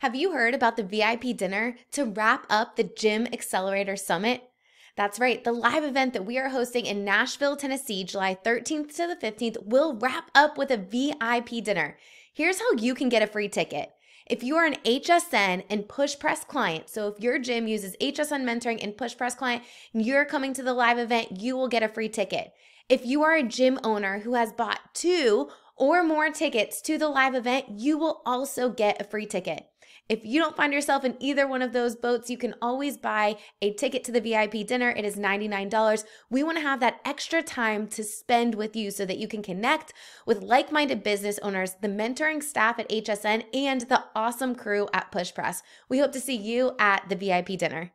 Have you heard about the VIP dinner to wrap up the Gym Accelerator Summit? That's right, the live event that we are hosting in Nashville, Tennessee, July 13th to the 15th will wrap up with a VIP dinner. Here's how you can get a free ticket. If you are an HSN and PushPress client, so if your gym uses HSN mentoring and PushPress client, and you're coming to the live event, you will get a free ticket. If you are a gym owner who has bought two or more tickets to the live event, you will also get a free ticket. If you don't find yourself in either one of those boats, you can always buy a ticket to the VIP dinner. It is $99. We want to have that extra time to spend with you so that you can connect with like minded business owners, the mentoring staff at HSN, and the awesome crew at PushPress. We hope to see you at the VIP dinner.